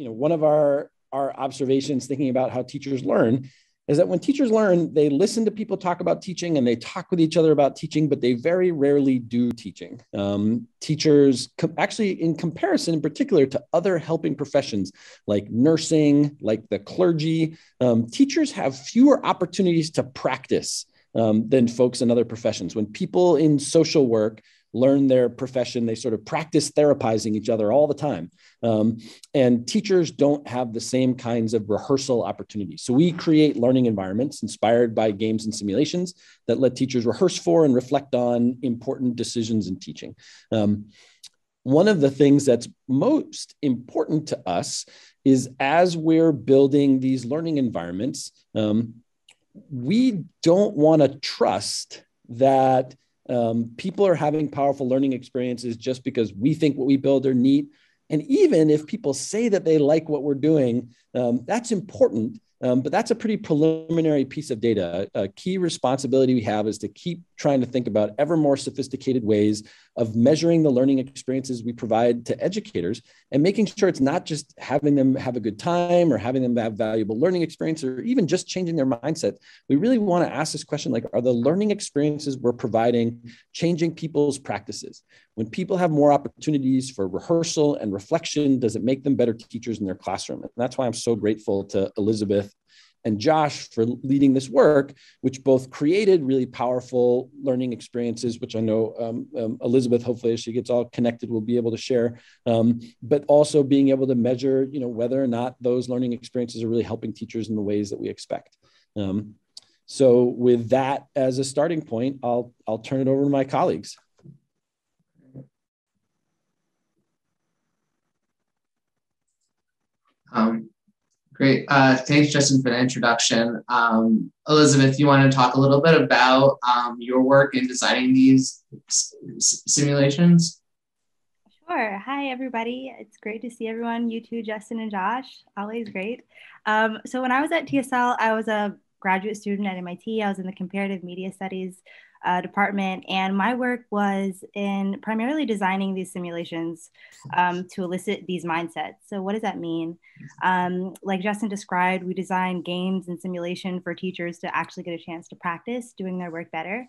you know, one of our our observations thinking about how teachers learn is that when teachers learn, they listen to people talk about teaching and they talk with each other about teaching, but they very rarely do teaching. Um, teachers, actually, in comparison, in particular to other helping professions like nursing, like the clergy, um, teachers have fewer opportunities to practice um, than folks in other professions. When people in social work learn their profession. They sort of practice therapizing each other all the time. Um, and teachers don't have the same kinds of rehearsal opportunities. So we create learning environments inspired by games and simulations that let teachers rehearse for and reflect on important decisions in teaching. Um, one of the things that's most important to us is as we're building these learning environments, um, we don't want to trust that um, people are having powerful learning experiences just because we think what we build are neat. And even if people say that they like what we're doing, um, that's important. Um, but that's a pretty preliminary piece of data. A, a key responsibility we have is to keep trying to think about ever more sophisticated ways of measuring the learning experiences we provide to educators and making sure it's not just having them have a good time or having them have valuable learning experience or even just changing their mindset. We really want to ask this question like, are the learning experiences we're providing changing people's practices? When people have more opportunities for rehearsal and reflection, does it make them better teachers in their classroom? And that's why I'm so grateful to Elizabeth and Josh for leading this work, which both created really powerful learning experiences, which I know um, um, Elizabeth, hopefully, as she gets all connected, will be able to share, um, but also being able to measure, you know, whether or not those learning experiences are really helping teachers in the ways that we expect. Um, so, with that as a starting point, I'll I'll turn it over to my colleagues. Um, Great. Uh, thanks, Justin, for the introduction. Um, Elizabeth, you want to talk a little bit about um, your work in designing these simulations? Sure. Hi, everybody. It's great to see everyone. You too, Justin and Josh. Always great. Um, so when I was at TSL, I was a graduate student at MIT. I was in the comparative media studies uh, department. And my work was in primarily designing these simulations um, to elicit these mindsets. So, what does that mean? Um, like Justin described, we design games and simulation for teachers to actually get a chance to practice doing their work better.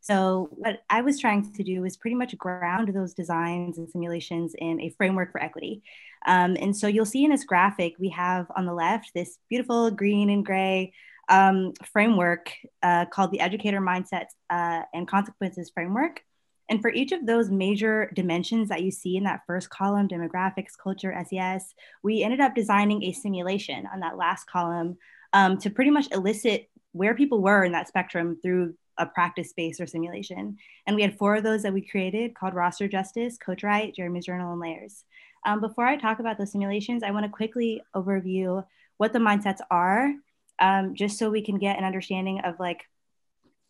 So, what I was trying to do was pretty much ground those designs and simulations in a framework for equity. Um, and so, you'll see in this graphic, we have on the left this beautiful green and gray um, framework uh, called the Educator Mindset uh, and Consequences Framework. And for each of those major dimensions that you see in that first column, demographics, culture, SES, we ended up designing a simulation on that last column um, to pretty much elicit where people were in that spectrum through a practice space or simulation. And we had four of those that we created called Roster Justice, Coach Right, Jeremy's Journal, and Layers. Um, before I talk about those simulations, I want to quickly overview what the mindsets are um, just so we can get an understanding of like,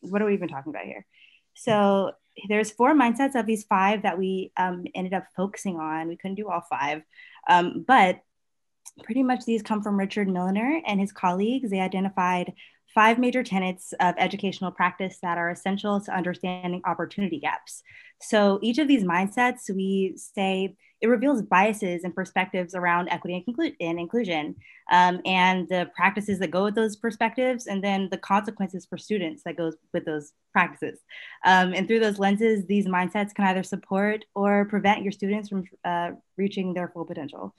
what are we even talking about here? So there's four mindsets of these five that we um, ended up focusing on. We couldn't do all five, um, but pretty much these come from Richard Milner and his colleagues. They identified five major tenets of educational practice that are essential to understanding opportunity gaps. So each of these mindsets, we say it reveals biases and perspectives around equity and, inclusion um, and the practices that go with those perspectives and then the consequences for students that goes with those practices. Um, and through those lenses these mindsets can either support or prevent your students from uh, reaching their full potential.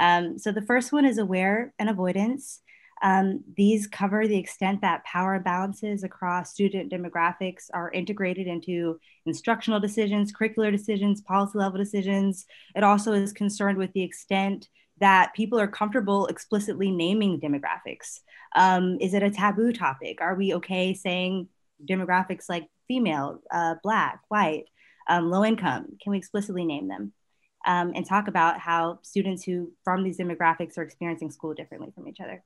Um, so the first one is aware and avoidance um, these cover the extent that power balances across student demographics are integrated into instructional decisions, curricular decisions, policy level decisions. It also is concerned with the extent that people are comfortable explicitly naming demographics. Um, is it a taboo topic? Are we okay saying demographics like female, uh, black, white, um, low income? Can we explicitly name them? Um, and talk about how students who from these demographics are experiencing school differently from each other.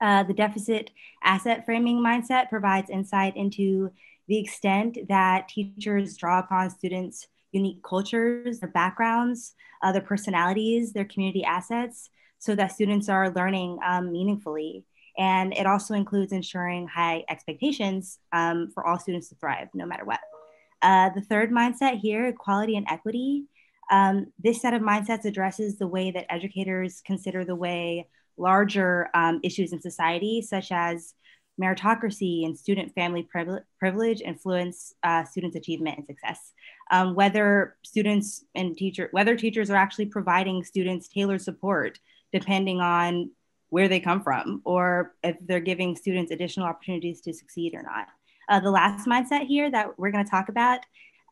Uh, the deficit asset framing mindset provides insight into the extent that teachers draw upon students' unique cultures, their backgrounds, uh, their personalities, their community assets, so that students are learning um, meaningfully. And it also includes ensuring high expectations um, for all students to thrive, no matter what. Uh, the third mindset here, equality and equity, Um, this set of mindsets addresses the way that educators consider the way larger um, issues in society, such as meritocracy and student family privilege influence uh, students' achievement and success. Um, whether students and teacher, whether teachers are actually providing students tailored support depending on where they come from, or if they're giving students additional opportunities to succeed or not. Uh, the last mindset here that we're going to talk about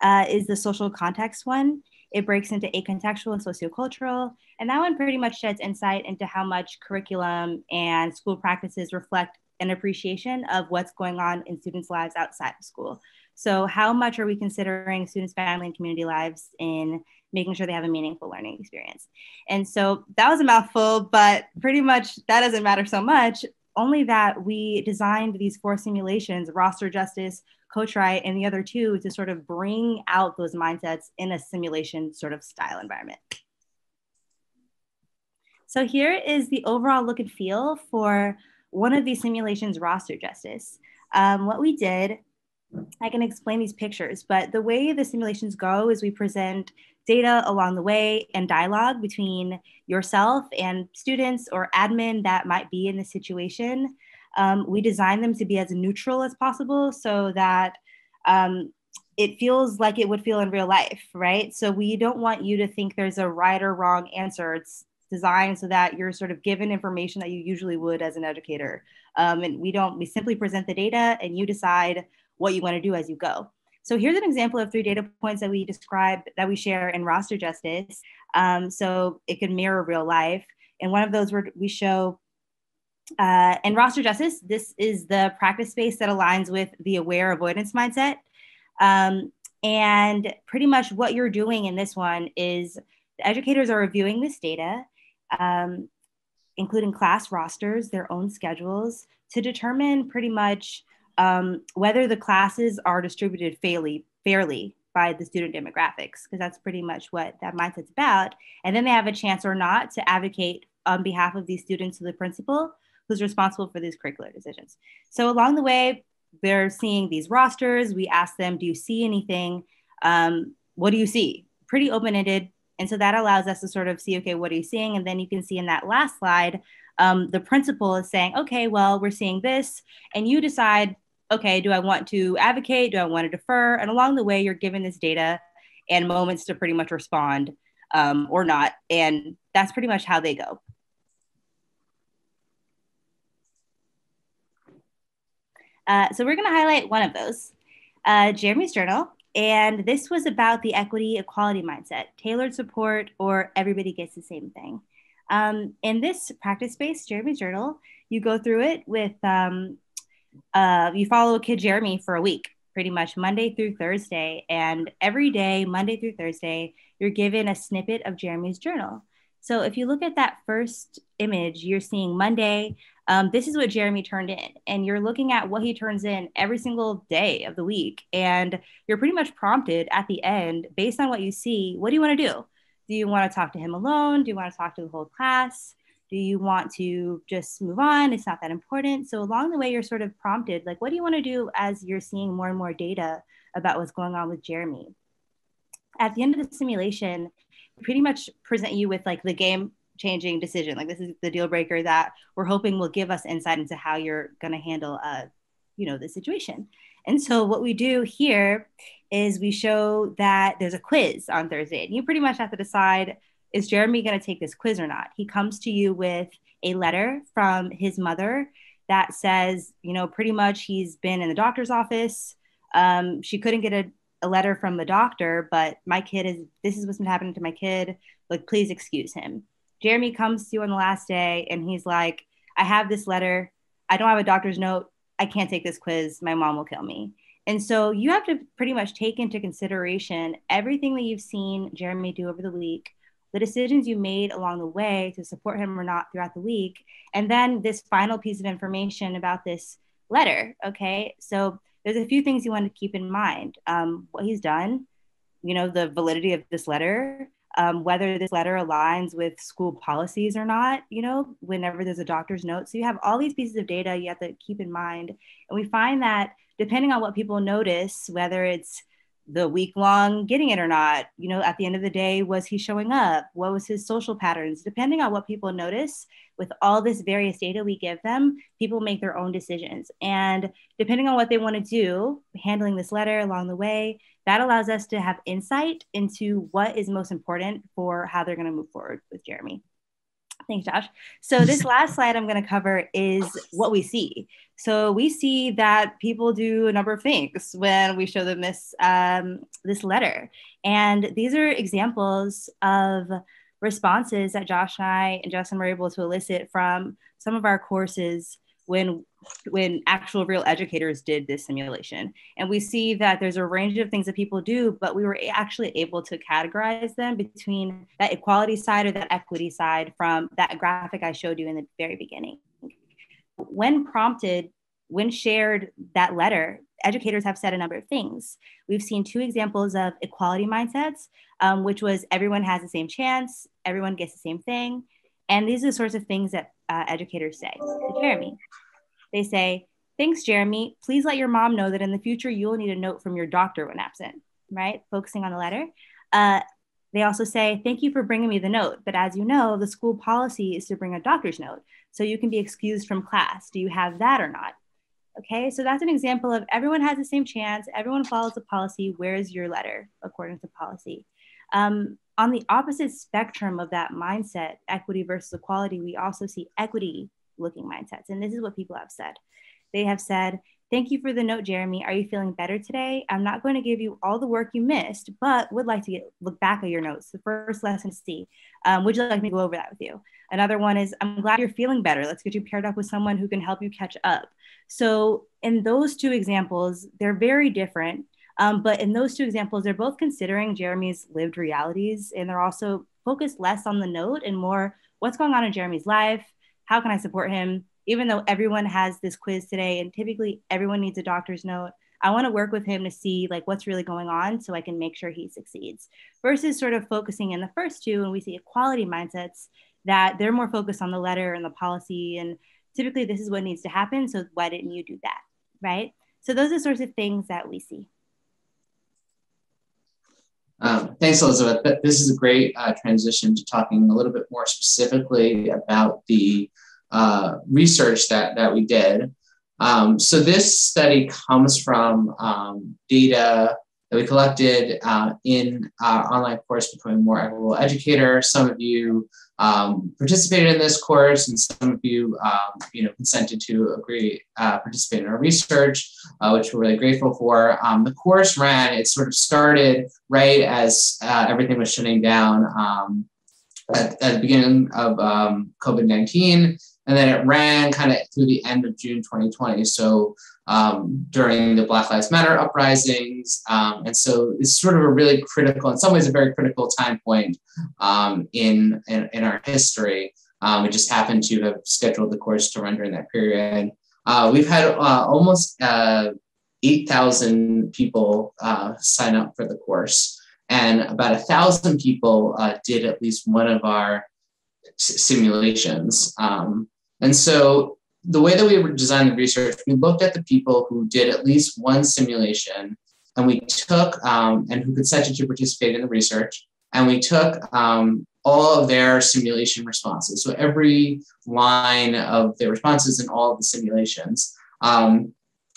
uh, is the social context one. It breaks into acontextual and sociocultural, and that one pretty much sheds insight into how much curriculum and school practices reflect an appreciation of what's going on in students' lives outside of school. So, how much are we considering students' family and community lives in making sure they have a meaningful learning experience? And so that was a mouthful, but pretty much that doesn't matter so much. Only that we designed these four simulations, roster justice, coach right, and the other two to sort of bring out those mindsets in a simulation sort of style environment. So here is the overall look and feel for one of these simulations, roster justice. Um, what we did, I can explain these pictures, but the way the simulations go is we present data along the way and dialogue between yourself and students or admin that might be in the situation. Um, we design them to be as neutral as possible so that um, it feels like it would feel in real life, right? So we don't want you to think there's a right or wrong answer. It's designed so that you're sort of given information that you usually would as an educator. Um, and we don't, we simply present the data and you decide what you want to do as you go. So here's an example of three data points that we describe that we share in roster justice. Um, so it can mirror real life. And one of those we show uh, in roster justice, this is the practice space that aligns with the aware avoidance mindset. Um, and pretty much what you're doing in this one is the educators are reviewing this data um, including class rosters, their own schedules, to determine pretty much um, whether the classes are distributed fairly, fairly by the student demographics, because that's pretty much what that mindset's about. And then they have a chance or not to advocate on behalf of these students to the principal who's responsible for these curricular decisions. So along the way, they're seeing these rosters. We ask them, do you see anything? Um, what do you see? Pretty open-ended and so that allows us to sort of see, okay, what are you seeing? And then you can see in that last slide, um, the principal is saying, okay, well, we're seeing this. And you decide, okay, do I want to advocate? Do I want to defer? And along the way, you're given this data and moments to pretty much respond um, or not. And that's pretty much how they go. Uh, so we're going to highlight one of those, uh, Jeremy's journal. And this was about the equity equality mindset, tailored support, or everybody gets the same thing. Um, in this practice space, Jeremy's journal, you go through it with, um, uh, you follow a kid Jeremy for a week, pretty much Monday through Thursday. And every day, Monday through Thursday, you're given a snippet of Jeremy's journal. So if you look at that first image, you're seeing Monday, um, this is what Jeremy turned in. And you're looking at what he turns in every single day of the week. And you're pretty much prompted at the end, based on what you see, what do you want to do? Do you want to talk to him alone? Do you want to talk to the whole class? Do you want to just move on? It's not that important. So, along the way, you're sort of prompted like, what do you want to do as you're seeing more and more data about what's going on with Jeremy? At the end of the simulation, pretty much present you with like the game changing decision. Like this is the deal breaker that we're hoping will give us insight into how you're going to handle, uh, you know, the situation. And so what we do here is we show that there's a quiz on Thursday, and you pretty much have to decide is Jeremy going to take this quiz or not. He comes to you with a letter from his mother that says, you know, pretty much he's been in the doctor's office. Um, she couldn't get a, a letter from the doctor, but my kid is this is what's been happening to my kid. Like, please excuse him. Jeremy comes to you on the last day and he's like, I have this letter. I don't have a doctor's note. I can't take this quiz. My mom will kill me. And so you have to pretty much take into consideration everything that you've seen Jeremy do over the week, the decisions you made along the way to support him or not throughout the week, and then this final piece of information about this letter. Okay. So there's a few things you want to keep in mind um, what he's done, you know, the validity of this letter, um, whether this letter aligns with school policies or not, you know, whenever there's a doctor's note. So you have all these pieces of data you have to keep in mind. And we find that depending on what people notice, whether it's the week long getting it or not you know at the end of the day was he showing up what was his social patterns depending on what people notice with all this various data we give them people make their own decisions and depending on what they want to do handling this letter along the way that allows us to have insight into what is most important for how they're going to move forward with jeremy Thanks, Josh. So this last slide I'm going to cover is what we see. So we see that people do a number of things when we show them this um, this letter, and these are examples of responses that Josh and I and Justin were able to elicit from some of our courses when when actual real educators did this simulation. And we see that there's a range of things that people do but we were actually able to categorize them between that equality side or that equity side from that graphic i showed you in the very beginning. When prompted when shared that letter educators have said a number of things. We've seen two examples of equality mindsets um, which was everyone has the same chance everyone gets the same thing and these are the sorts of things that uh, educators say to Jeremy. They say, Thanks, Jeremy. Please let your mom know that in the future you will need a note from your doctor when absent, right? Focusing on the letter. Uh, they also say, Thank you for bringing me the note. But as you know, the school policy is to bring a doctor's note. So you can be excused from class. Do you have that or not? Okay, so that's an example of everyone has the same chance, everyone follows the policy. Where's your letter according to policy? Um, on the opposite spectrum of that mindset, equity versus equality, we also see equity looking mindsets. And this is what people have said. They have said, Thank you for the note, Jeremy. Are you feeling better today? I'm not going to give you all the work you missed, but would like to get, look back at your notes. The first lesson to see. Um, would you like me to go over that with you? Another one is, I'm glad you're feeling better. Let's get you paired up with someone who can help you catch up. So, in those two examples, they're very different. Um, but in those two examples, they're both considering Jeremy's lived realities and they're also focused less on the note and more what's going on in Jeremy's life. How can I support him? Even though everyone has this quiz today and typically everyone needs a doctor's note, I want to work with him to see like what's really going on so I can make sure he succeeds versus sort of focusing in the first two. And we see equality mindsets that they're more focused on the letter and the policy. And typically this is what needs to happen. So why didn't you do that? Right. So those are sorts of things that we see. Um, thanks, Elizabeth. This is a great uh, transition to talking a little bit more specifically about the uh, research that, that we did. Um, so this study comes from um, data that we collected uh, in our online course, Becoming More Equitable Educator. Some of you um, participated in this course, and some of you, um, you know, consented to agree uh, participate in our research, uh, which we're really grateful for. Um, the course ran; it sort of started right as uh, everything was shutting down um, at, at, the beginning of um, COVID nineteen, and then it ran kind of through the end of June 2020. So um, during the Black Lives Matter uprisings. Um, and so it's sort of a really critical, in some ways, a very critical time point um, in, in, in, our history. Um, we just happened to have scheduled the course to run during that period. Uh, we've had uh, almost uh, 8,000 people uh, sign up for the course, and about a thousand people uh, did at least one of our simulations. Um, and so the way that we designed the research, we looked at the people who did at least one simulation, and we took um, and who consented to participate in the research, and we took um, all of their simulation responses. So every line of their responses in all of the simulations. Um,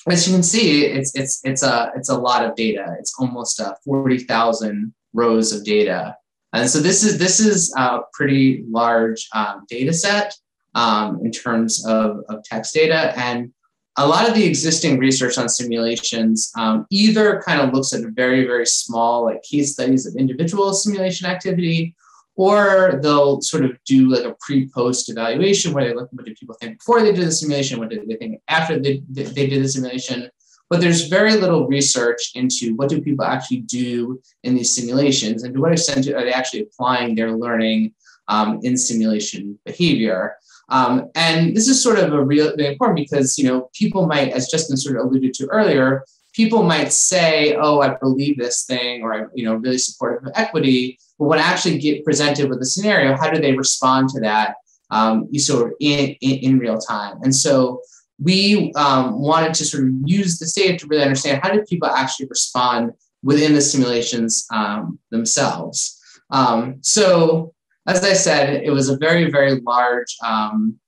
as you can see, it's it's it's a it's a lot of data. It's almost uh, forty thousand rows of data, and so this is this is a pretty large um, data set um, in terms of, of text data. And a lot of the existing research on simulations um, either kind of looks at very, very small like case studies of individual simulation activity, or they'll sort of do like a pre-post evaluation where they look what did people think before they did the simulation, what did they think after they, they did the simulation. But there's very little research into what do people actually do in these simulations and to what extent are they actually applying their learning um, in simulation behavior. Um, and this is sort of a real really important because you know people might, as Justin sort of alluded to earlier, people might say, "Oh, I believe this thing," or "I'm you know really supportive of equity." But when actually get presented with a scenario, how do they respond to that? Um, you sort of in, in, in real time. And so we um, wanted to sort of use this data to really understand how do people actually respond within the simulations um, themselves. Um, so as I said, it was a very, very large um,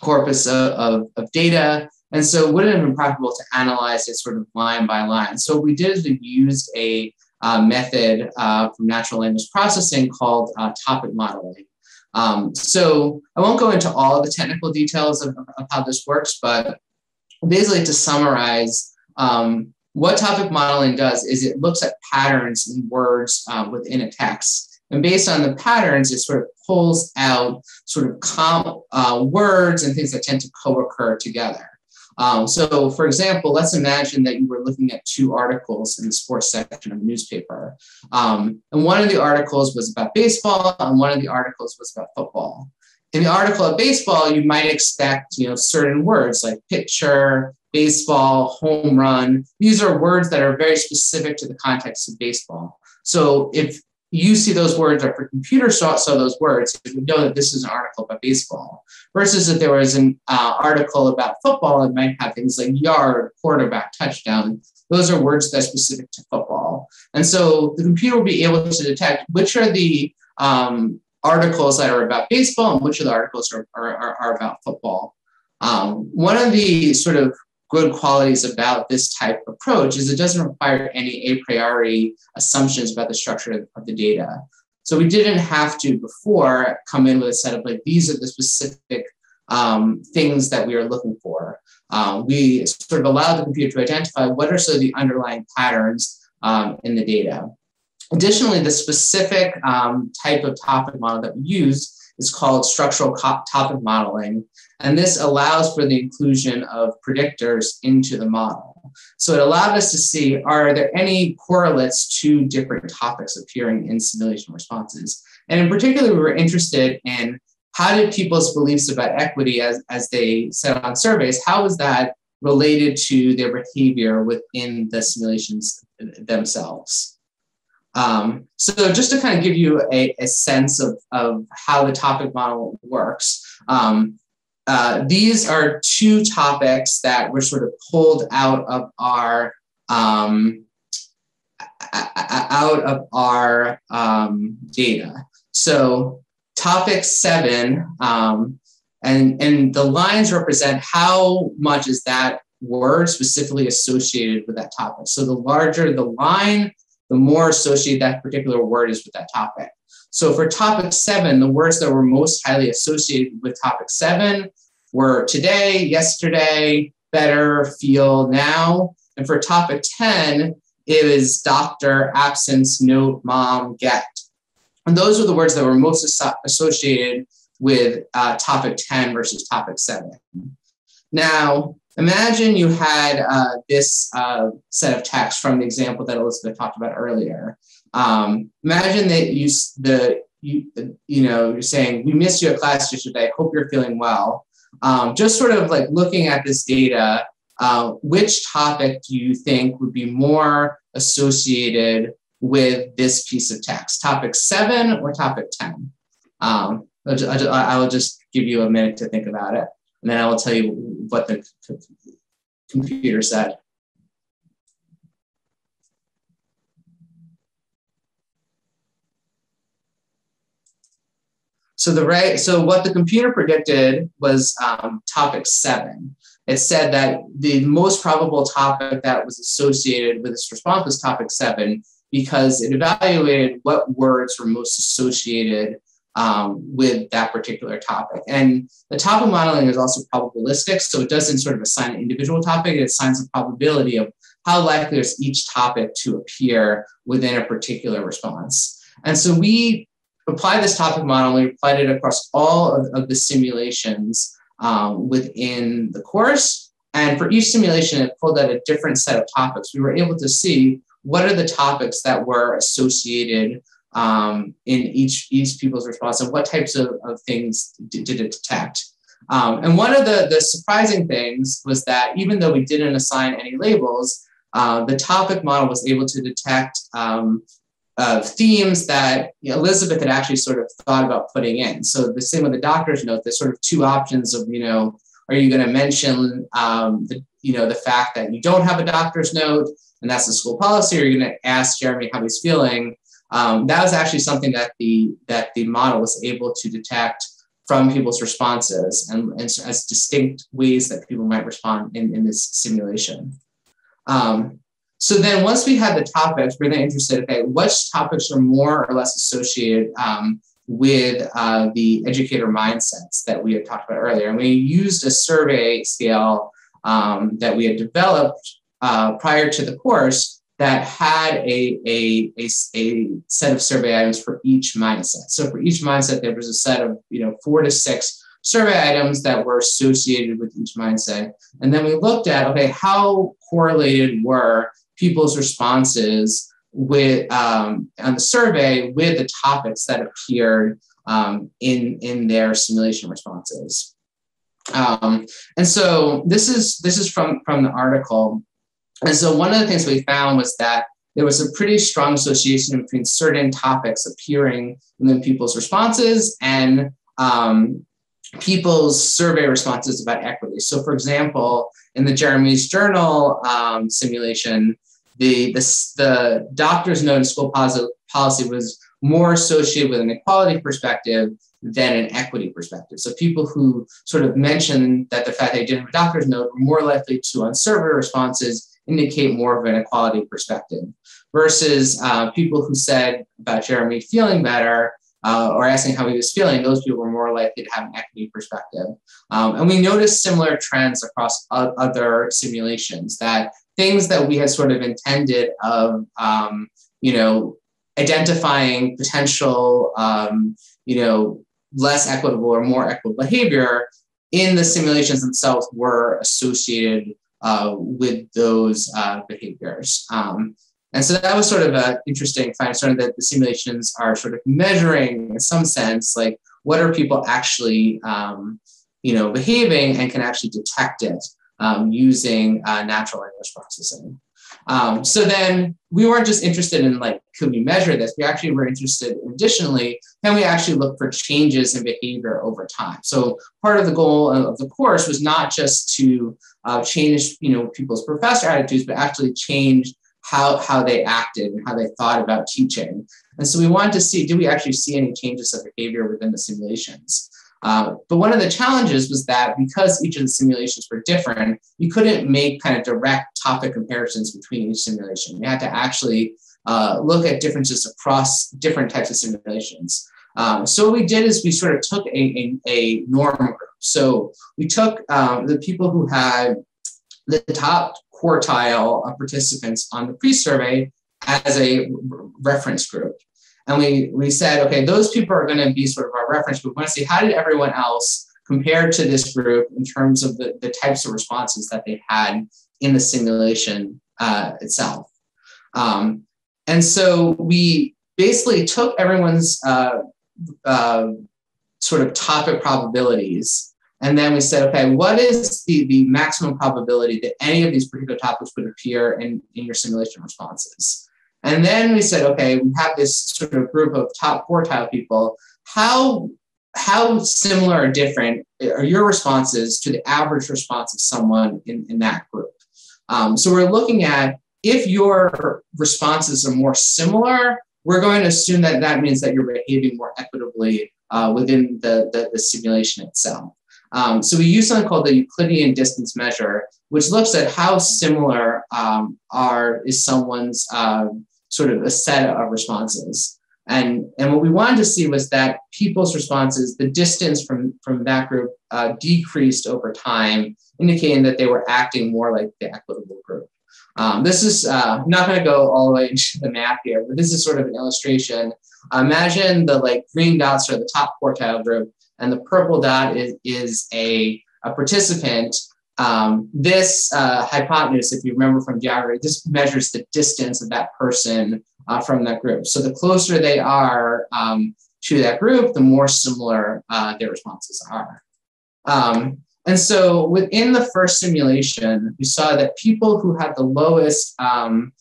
corpus of, of, of, data. And so it wouldn't have been practical to analyze it sort of line by line. So what we did is we used a uh, method uh, from natural language processing called uh, topic modeling. Um, so I won't go into all the technical details of, of how this works, but basically to summarize, um, what topic modeling does is it looks at patterns in words uh, within a text. And based on the patterns, it sort of pulls out sort of com- uh, words and things that tend to co-occur together. Um, so, for example, let's imagine that you were looking at two articles in the sports section of a newspaper. Um, and one of the articles was about baseball, and one of the articles was about football. In the article of baseball, you might expect you know, certain words like pitcher, baseball, home run. These are words that are very specific to the context of baseball. So if you see those words or if a computer saw, saw those words, it would know that this is an article about baseball. Versus if there was an uh, article about football, it might have things like yard, quarterback, touchdown. Those are words that are specific to football. And so the computer will be able to detect which are the um, articles that are about baseball and which of the articles are, are, are about football. Um, one of the sort of good qualities about this type of approach is it doesn't require any a priori assumptions about the structure of the data. So we didn't have to before come in with a set of like, these are the specific um, things that we are looking for. Um, we sort of allowed the computer to identify what are sort of the underlying patterns um, in the data. Additionally, the specific um, type of topic model that we use is called structural topic modeling. And this allows for the inclusion of predictors into the model. So it allowed us to see, are there any correlates to different topics appearing in simulation responses? And in particular, we were interested in how did people's beliefs about equity as, as they said on surveys, how is that related to their behavior within the simulations themselves? Um, so just to kind of give you a, a, sense of, of how the topic model works, um, uh, these are two topics that were sort of pulled out of our um, out of our um, data. So topic seven, um, and, and the lines represent how much is that word specifically associated with that topic. So the larger the line, the more associated that particular word is with that topic. So for topic seven, the words that were most highly associated with topic seven were today, yesterday, better, feel, now. And for topic 10, it was doctor, absence, note, mom, get. And those are the words that were most associated with uh, topic 10 versus topic 7. Now, Imagine you had uh, this uh, set of text from the example that Elizabeth talked about earlier. Um, imagine that you the you you know you're saying we missed you at class yesterday. Hope you're feeling well. Um, just sort of like looking at this data, uh, which topic do you think would be more associated with this piece of text? Topic seven or topic ten? Um, I will just give you a minute to think about it and then I will tell you what the computer said. So the right, so what the computer predicted was um, topic seven. It said that the most probable topic that was associated with this response was topic seven because it evaluated what words were most associated um, with that particular topic. And the topic modeling is also probabilistic, so it doesn't sort of assign an individual topic, it assigns a probability of how likely is each topic to appear within a particular response. And so we applied this topic model, we applied it across all of, of the simulations um, within the course. And for each simulation, it pulled out a different set of topics. We were able to see what are the topics that were associated um, in each each people's response and what types of, of things did, did it detect. Um, and one of the, the surprising things was that even though we didn't assign any labels, uh, the topic model was able to detect um, uh, themes that you know, Elizabeth had actually sort of thought about putting in. So the same with the doctor's note, there's sort of two options of, you know, are you going to mention um, the, you know, the fact that you don't have a doctor's note? and that's the school policy, or you're going to ask Jeremy how he's feeling. Um, that was actually something that the that the model was able to detect from people's responses and, and as distinct ways that people might respond in, in this simulation. Um, so then once we had the topics, we're then interested, okay, which topics are more or less associated um, with uh, the educator mindsets that we had talked about earlier. And we used a survey scale um, that we had developed uh, prior to the course that had a, a, a, a, set of survey items for each mindset. So for each mindset, there was a set of you know four to six survey items that were associated with each mindset. And then we looked at, okay, how correlated were people's responses with um, on the survey with the topics that appeared um, in, in their simulation responses. Um, and so this is this is from, from the article. And so one of the things we found was that there was a pretty strong association between certain topics appearing in people's responses and um, people's survey responses about equity. So, for example, in the Jeremy's Journal um, simulation, the, the, the doctor's note in school policy, was more associated with an equality perspective than an equity perspective. So people who sort of mentioned that the fact they didn't have a doctor's note were more likely to, on survey responses, indicate more of an equality perspective versus uh, people who said about Jeremy feeling better uh, or asking how he was feeling, those people were more likely to have an equity perspective. Um, and we noticed similar trends across other simulations that things that we had sort of intended of, um, you know, identifying potential, um, you know, less equitable or more equitable behavior in the simulations themselves were associated uh, with those uh, behaviors. Um, and so that was sort of an interesting find, sort of that the simulations are sort of measuring in some sense, like what are people actually, um, you know, behaving and can actually detect it um, using uh, natural language processing. Um, so then we weren't just interested in like, could we measure this? We actually were interested additionally, can we actually look for changes in behavior over time? So part of the goal of the course was not just to uh, change, you know, people's professor attitudes, but actually change how, how they acted and how they thought about teaching. And so we wanted to see, do we actually see any changes of behavior within the simulations? Uh, but one of the challenges was that because each of the simulations were different, you couldn't make kind of direct topic comparisons between each simulation. You had to actually uh, look at differences across different types of simulations. Um, so what we did is we sort of took a, a, a norm group. So we took um, the people who had the top quartile of participants on the pre-survey as a reference group. And we, we said, okay, those people are going to be sort of our reference group. We want to see how did everyone else compare to this group in terms of the, the types of responses that they had in the simulation uh, itself. Um, and so we basically took everyone's uh, uh, sort of topic probabilities and then we said, okay, what is the, the maximum probability that any of these particular topics would appear in, in your simulation responses? And then we said, okay, we have this sort of group of top quartile people. How, how similar or different are your responses to the average response of someone in, in that group? Um, so we're looking at if your responses are more similar, we're going to assume that that means that you're behaving more equitably uh, within the, the, the simulation itself. Um, so we use something called the Euclidean distance measure, which looks at how similar um, are is someone's uh, sort of a set of responses. And, and what we wanted to see was that people's responses, the distance from, from that group uh, decreased over time, indicating that they were acting more like the equitable group. Um, this is uh, not going to go all the way into the map here, but this is sort of an illustration. Imagine the like green dots are the top quartile group, and the purple dot is, is a, a participant. Um, this uh, hypotenuse, if you remember from geography, this measures the distance of that person uh, from that group. So the closer they are um, to that group, the more similar uh, their responses are. Um, and so within the first simulation, we saw that people who had the lowest um,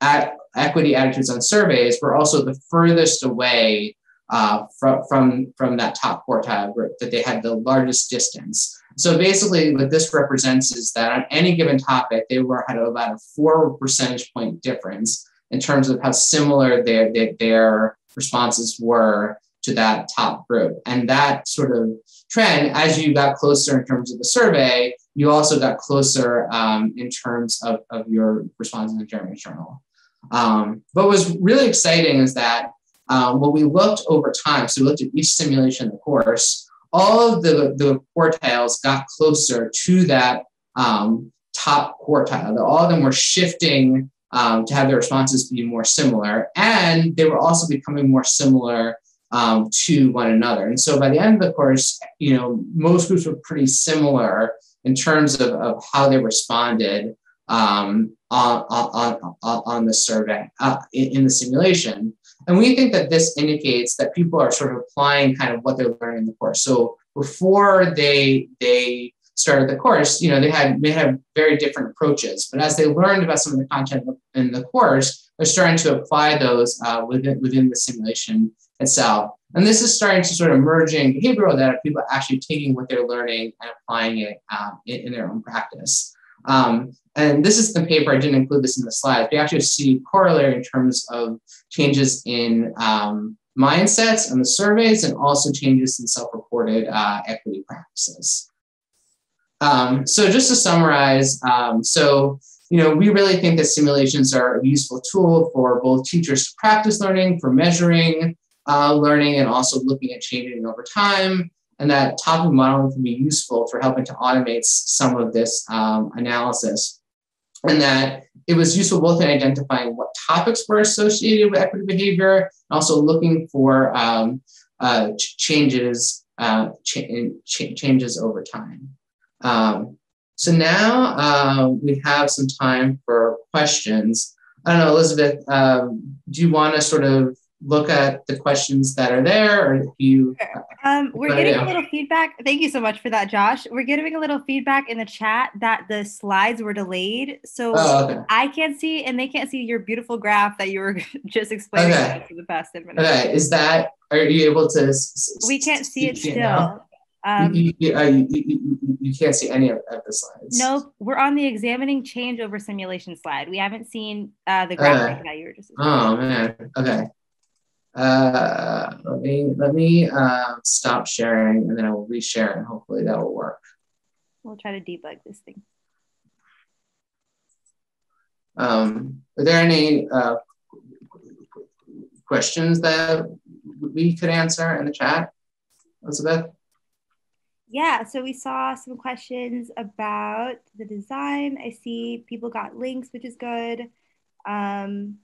at equity attitudes on surveys were also the furthest away uh, from, from, from that top quartile group, that they had the largest distance. So basically, what this represents is that on any given topic, they were had about a four percentage point difference in terms of how similar their, their, their responses were to that top group. And that sort of trend, as you got closer in terms of the survey, you also got closer um, in terms of, of your response in the Jeremy journal. Um, what was really exciting is that um, when we looked over time, so we looked at each simulation in the course, all of the, the quartiles got closer to that um, top quartile. All of them were shifting um, to have their responses be more similar, and they were also becoming more similar um, to one another. And so by the end of the course, you know, most groups were pretty similar in terms of, of how they responded um, on, on, on, on the survey, uh, in, in the simulation. And we think that this indicates that people are sort of applying kind of what they're learning in the course. So before they they started the course, you know, they had may have very different approaches. But as they learned about some of the content in the course, they're starting to apply those uh, within within the simulation itself. And this is starting to sort of merge in behavioral data, people actually taking what they're learning and applying it um, in, in, their own practice. Um, and this is the paper, I didn't include this in the slides. We actually see corollary in terms of changes in um, mindsets and the surveys and also changes in self-reported uh, equity practices. Um, so just to summarize, um, so you know, we really think that simulations are a useful tool for both teachers to practice learning, for measuring uh, learning, and also looking at changing over time and that topic modeling can be useful for helping to automate some of this um, analysis. And that it was useful both in identifying what topics were associated with equity behavior and also looking for um, uh, ch- changes uh, ch- ch- changes over time. Um, so now uh, we have some time for questions. I don't know, Elizabeth, um, do you want to sort of look at the questions that are there or if you um, we're getting a little feedback thank you so much for that josh we're getting a little feedback in the chat that the slides were delayed so oh, okay. i can't see and they can't see your beautiful graph that you were just explaining okay. for the past 10 minutes okay is that are you able to we can't see it still um, you, you, uh, you, you, can't see any of, of, the slides. Nope, we're on the examining changeover simulation slide. We haven't seen uh, the graphic uh, that you were just. Oh man. Okay. Uh, let me let me uh, stop sharing and then I will reshare and hopefully that will work. We'll try to debug this thing. Um, are there any uh, questions that we could answer in the chat, Elizabeth? Yeah, so we saw some questions about the design. I see people got links, which is good. Um,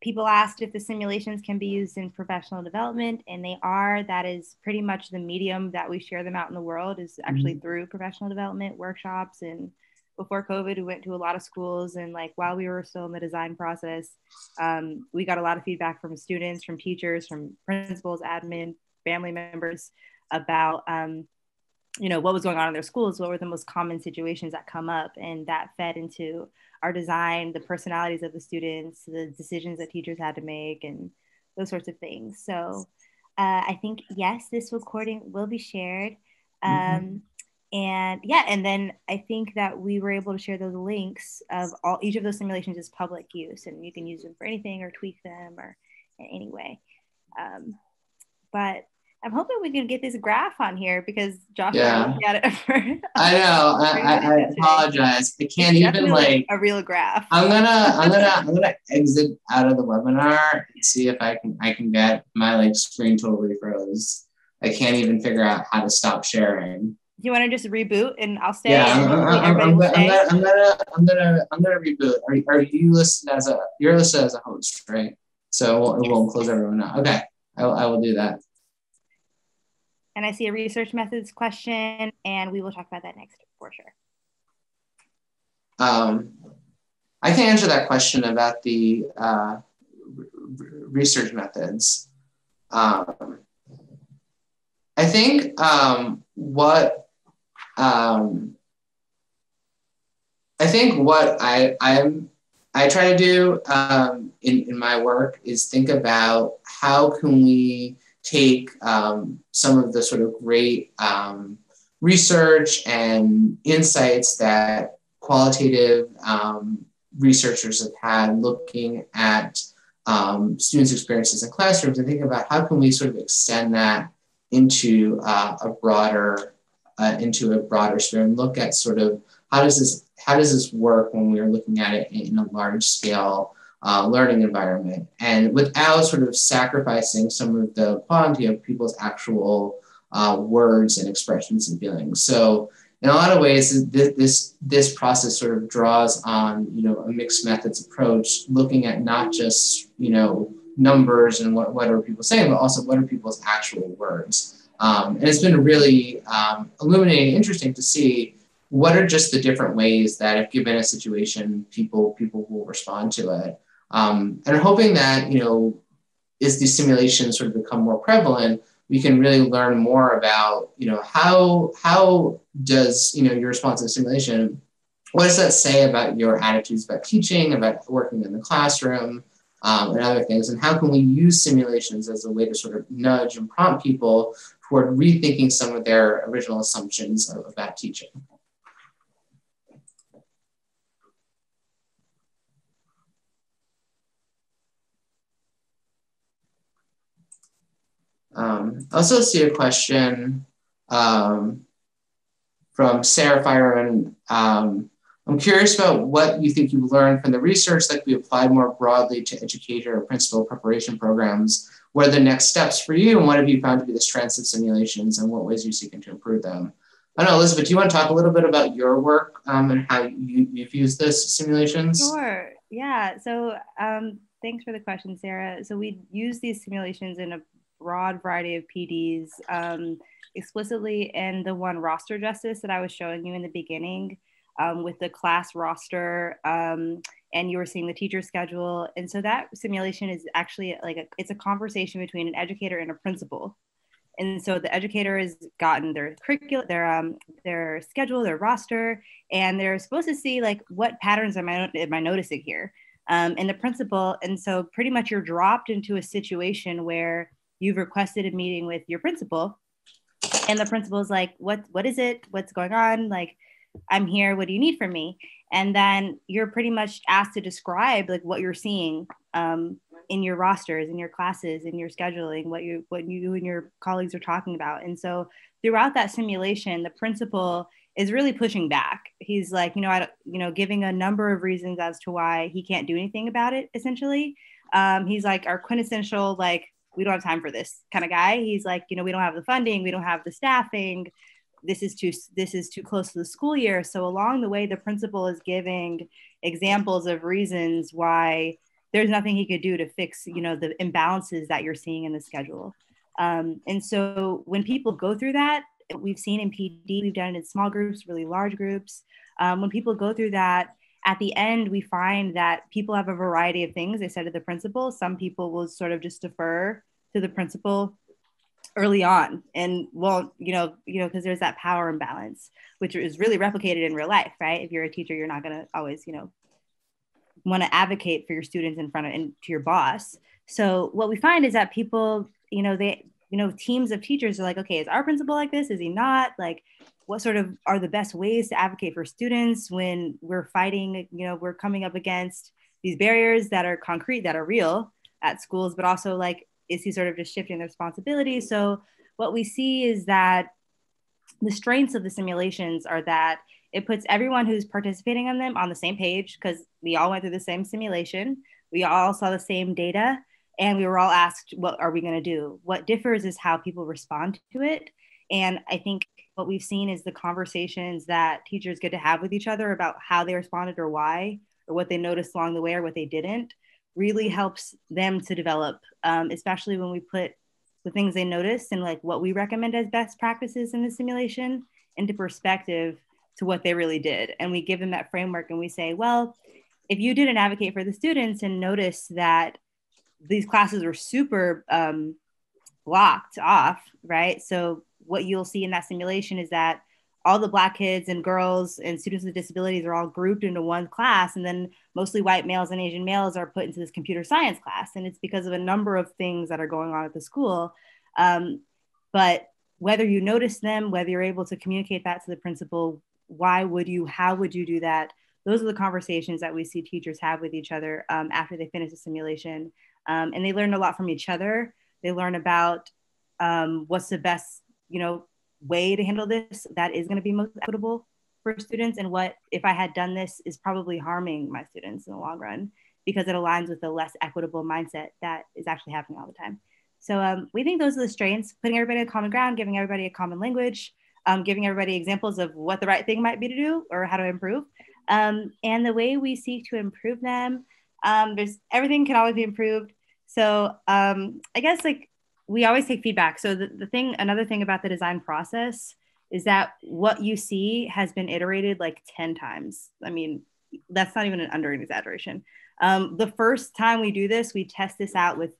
people asked if the simulations can be used in professional development and they are that is pretty much the medium that we share them out in the world is actually mm-hmm. through professional development workshops and before covid we went to a lot of schools and like while we were still in the design process um, we got a lot of feedback from students from teachers from principals admin family members about um, you know what was going on in their schools what were the most common situations that come up and that fed into our design, the personalities of the students, the decisions that teachers had to make, and those sorts of things. So uh, I think, yes, this recording will be shared. Mm-hmm. Um, mm-hmm. And yeah, and then I think that we were able to share those links of all each of those simulations is public use, and you can use them for anything or tweak them or in any way. Um, but I'm hoping we can get this graph on here because Josh yeah. at it for, I know. I, I, I apologize. I can't it's even like a real graph. I'm gonna I'm gonna I'm gonna exit out of the webinar and see if I can I can get my like screen totally froze. I can't even figure out how to stop sharing. Do you want to just reboot and I'll stay? Yeah, I'm, I'm, I'm, gonna, I'm gonna I'm gonna I'm gonna reboot. Are, are you listed as a you're listed as a host, right? So we'll, yes. we'll close everyone out. Okay, I, I will do that. And I see a research methods question, and we will talk about that next for sure. Um, I can answer that question about the uh, research methods. Um, I think um, what um, I think what I I'm I try to do um, in, in my work is think about how can we take um, some of the sort of great um, research and insights that qualitative um, researchers have had looking at um, students' experiences in classrooms and think about how can we sort of extend that into uh, a broader uh, into a broader sphere and look at sort of how does this how does this work when we're looking at it in a large scale uh, learning environment and without sort of sacrificing some of the quality of people's actual uh, words and expressions and feelings. So in a lot of ways, this, this, this process sort of draws on, you know, a mixed methods approach, looking at not just, you know, numbers and what, what are people saying, but also what are people's actual words. Um, and it's been really um, illuminating, interesting to see what are just the different ways that if given a situation, people people will respond to it. Um, and hoping that, you know, as these simulations sort of become more prevalent, we can really learn more about, you know, how how does, you know, your response to simulation, what does that say about your attitudes about teaching, about working in the classroom, um, and other things, and how can we use simulations as a way to sort of nudge and prompt people toward rethinking some of their original assumptions about teaching. Um, I also see a question um, from Sarah Fireman. Um, I'm curious about what you think you learned from the research that we applied more broadly to educator or principal preparation programs. What are the next steps for you, and what have you found to be the strengths of simulations, and what ways are you seeking to improve them? I know, Elizabeth, do you want to talk a little bit about your work um, and how you, have used this simulations? Sure. Yeah. So um, thanks for the question, Sarah. So we use these simulations in a broad variety of PDs, um, explicitly in the one roster justice that I was showing you in the beginning um, with the class roster. Um, and you were seeing the teacher schedule. And so that simulation is actually like a, it's a conversation between an educator and a principal. And so the educator has gotten their curriculum, their um, their schedule, their roster, and they're supposed to see like what patterns am I am I noticing here, um, and the principal. And so pretty much you're dropped into a situation where you've requested a meeting with your principal. And the principal's like what what is it? What's going on? Like i'm here. What do you need from me? And then you're pretty much asked to describe like what you're seeing um, in your rosters in your classes in your scheduling what you what you and your colleagues are talking about. And so throughout that simulation the principal is really pushing back. He's like you know i you know giving a number of reasons as to why he can't do anything about it essentially. Um, he's like our quintessential like we don't have time for this kind of guy. He's like, you know, we don't have the funding, we don't have the staffing. This is too this is too close to the school year. So along the way, the principal is giving examples of reasons why there's nothing he could do to fix, you know, the imbalances that you're seeing in the schedule. Um, and so when people go through that, we've seen in PD, we've done it in small groups, really large groups. Um, when people go through that, at the end, we find that people have a variety of things they said to the principal. Some people will sort of just defer to the principal early on and well you know you know because there's that power imbalance which is really replicated in real life right? If you're a teacher you're not going to always you know want to advocate for your students in front of and to your boss. So what we find is that people you know they you know teams of teachers are like okay is our principal like this? Is he not? Like what sort of are the best ways to advocate for students when we're fighting you know we're coming up against these barriers that are concrete that are real at schools but also like is he sort of just shifting the responsibility? So what we see is that the strengths of the simulations are that it puts everyone who's participating in them on the same page because we all went through the same simulation. We all saw the same data and we were all asked what are we going to do? What differs is how people respond to it. And i think what we've seen is the conversations that teachers get to have with each other about how they responded or why, or what they noticed along the way or what they didn't, really helps them to develop, um, especially when we put the things they noticed and like what we recommend as best practices in the simulation into perspective to what they really did. And we give them that framework and we say, well, if you didn't advocate for the students and notice that these classes were super um, blocked off, right? So what you'll see in that simulation is that all the black kids and girls and students with disabilities are all grouped into one class and then mostly white males and asian males are put into this computer science class and it's because of a number of things that are going on at the school um, but whether you notice them, whether you're able to communicate that to the principal, why would you, how would you do that? Those are the conversations that we see teachers have with each other um, after they finish the simulation. Um, and they learn a lot from each other. They learn about um, what's the best, you know, way to handle this that is going to be most equitable for students. And what if i had done this is probably harming my students in the long run because it aligns with the less equitable mindset that is actually happening all the time. So um, we think those are the strengths putting everybody on common ground giving everybody a common language um, giving everybody examples of what the right thing might be to do or how to improve. Um, and the way we seek to improve them um, there's everything can always be improved. So um, i guess like we always take feedback. So the, the thing, another thing about the design process is that what you see has been iterated like 10 times. I mean, that's not even an under exaggeration. Um, the first time we do this, we test this out with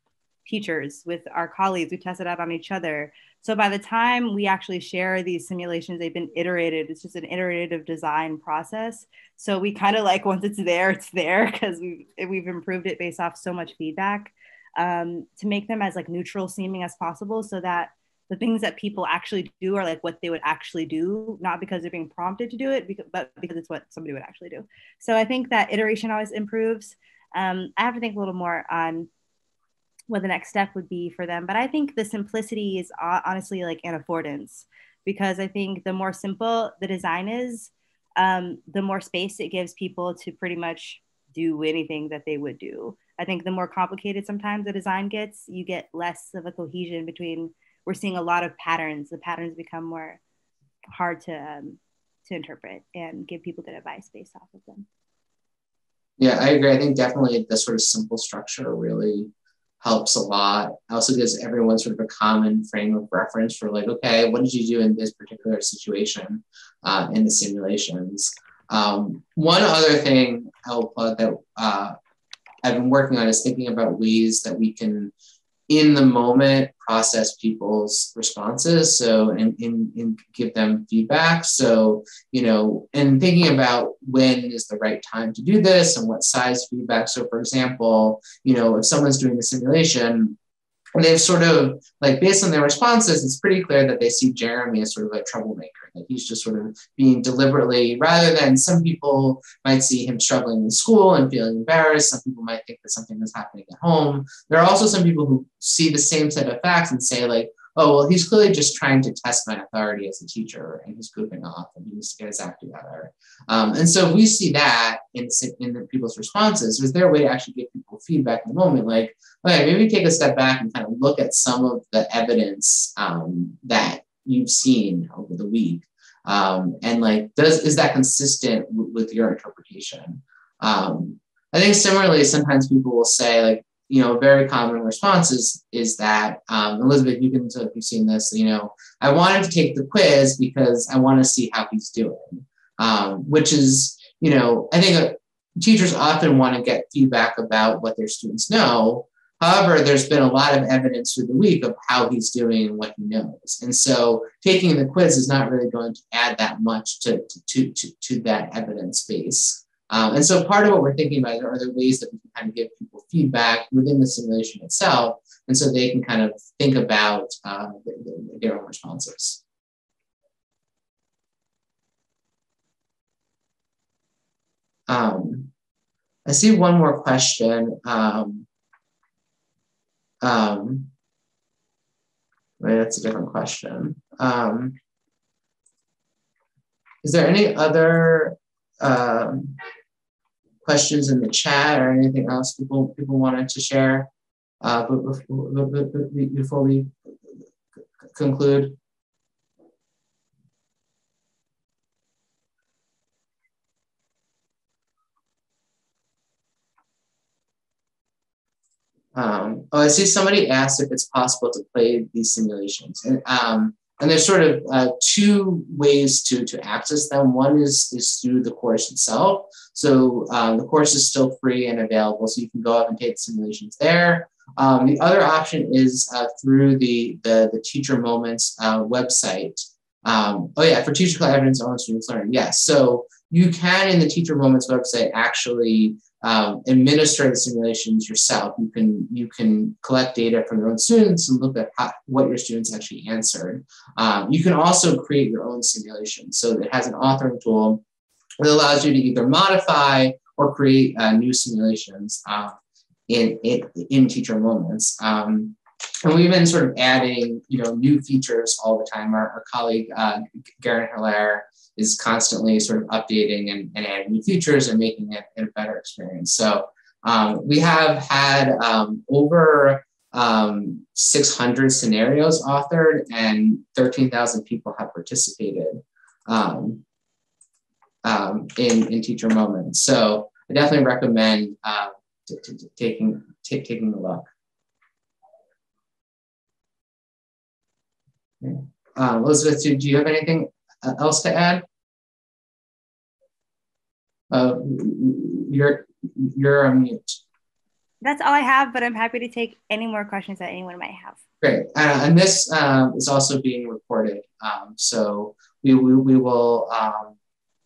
teachers, with our colleagues, we test it out on each other. So by the time we actually share these simulations, they've been iterated. It's just an iterative design process. So we kind of like once it's there, it's there because we we've improved it based off so much feedback um, to make them as like neutral seeming as possible so that the things that people actually do are like what they would actually do, not because they're being prompted to do it, but because it's what somebody would actually do. So I think that iteration always improves. Um, I have to think a little more on what the next step would be for them. But I think the simplicity is honestly like an affordance because I think the more simple the design is, um, the more space it gives people to pretty much do anything that they would do. I think the more complicated sometimes the design gets, you get less of a cohesion between. We're seeing a lot of patterns. The patterns become more hard to um, to interpret and give people good advice based off of them. Yeah, I agree. I think definitely the sort of simple structure really helps a lot. Also gives everyone sort of a common frame of reference for like, okay, what did you do in this particular situation uh, in the simulations? Um, one other thing I'll plug that uh, I've been working on is thinking about ways that we can, in the moment, process people's responses. So, and, and, and give them feedback. So, you know, and thinking about when is the right time to do this and what size feedback. So, for example, you know, if someone's doing the simulation, and they've sort of like based on their responses, it's pretty clear that they see Jeremy as sort of a troublemaker. That he's just sort of being deliberately, rather than some people might see him struggling in school and feeling embarrassed. Some people might think that something is happening at home. There are also some people who see the same set of facts and say like, oh, well, he's clearly just trying to test my authority as a teacher and he's goofing off and he needs to get his act together. Um, and so we see that in, in the people's responses. Is there a way to actually give people feedback in the moment? Like, okay, maybe take a step back and kind of look at some of the evidence um, that you've seen over the week. Um, and like, does is that consistent with your interpretation? Um, I think similarly, sometimes people will say like, you know, very common response is, is that, um, Elizabeth, you can, so if you've seen this, you know, I wanted to take the quiz because I want to see how he's doing, um, which is, you know, I think uh, teachers often want to get feedback about what their students know. However, there's been a lot of evidence through the week of how he's doing and what he knows. And so taking the quiz is not really going to add that much to, to, to, to that evidence base. Um, and so part of what we're thinking about are there ways that we can kind of give people feedback within the simulation itself, and so they can kind of think about uh, their own responses. Um, I see one more question. Um, um, wait, that's a different question. Um, is there any other um, questions in the chat or anything else people people wanted to share uh, before we conclude? Um, oh, I see somebody asked if it's possible to play these simulations. And um, and there's sort of uh, two ways to, to access them. One is, is through the course itself. So um, the course is still free and available, so you can go up and take the simulations there. Um, the other option is uh, through the, the, the Teacher Moments uh, website. Um, oh yeah, for teacher evidence on students learning. Yes, so you can in the Teacher Moments website actually um, administer the simulations yourself. You can you can collect data from your own students and look at how, what your students actually answered. Um, you can also create your own simulation. So it has an authoring tool that allows you to either modify or create uh, new simulations uh, in, in, in teacher moments. Um, and we've been sort of adding, you know, new features all the time. Our, our colleague, uh, Garron Hillaire, is constantly sort of updating and, and adding new features and making it, a better experience. So um, we have had um, over um, 600 scenarios authored and 13,000 people have participated um, um, in, in teacher moments. So I definitely recommend uh, taking, taking a look. Uh, Elizabeth, do, do you have anything uh, else to add? Uh, you're you're on mute. That's all I have, but I'm happy to take any more questions that anyone might have. Great, uh, and this um, is also being recorded, um, so we, we, we will um,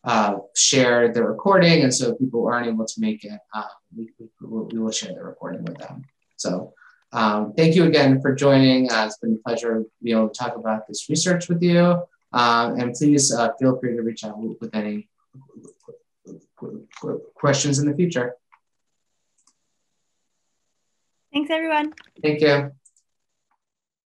uh, share the recording, and so people aren't able to make it, uh, we, we, we, will share the recording with them. So um, thank you again for joining. Uh, it's been a pleasure to be able to talk about this research with you, um, and please uh, feel free to reach out with any questions in the future. Thanks, everyone. Thank you.